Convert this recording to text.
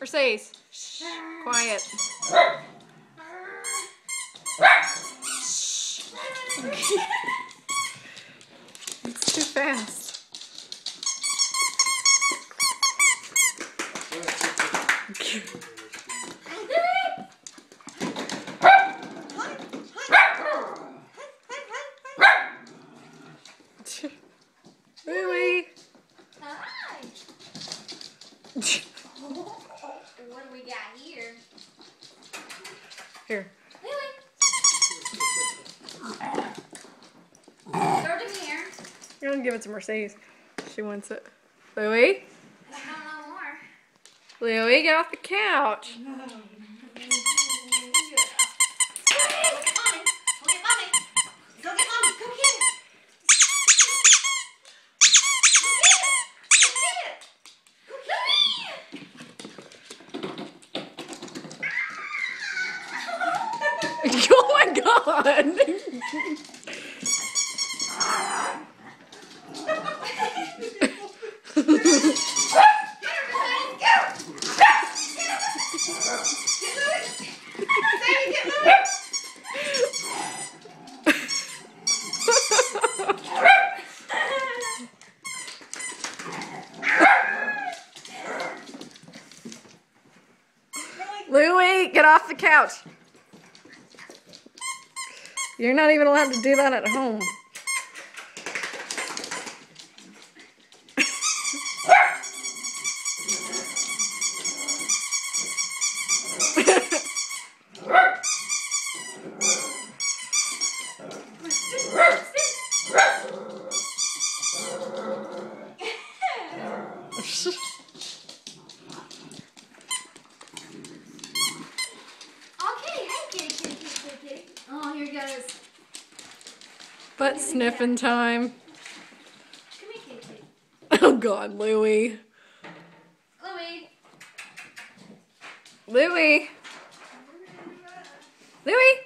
Mercedes. Shh. Quiet. it's too fast. Louie. Hi. What do we got here? Here. Lily. Throw it here. You're gonna give it to Mercedes. She wants it. Louie. I don't know more. Louie, get off the couch. Go get mommy. Go get mommy. Go get mommy. Go get it. Go get it. Go get it. oh my god. Louie, get off the couch. You're not even allowed to do that at home. Here goes. Butt sniffing time. Come here, kitty, kitty. Oh god, Louie. Louie. Louie. Louie.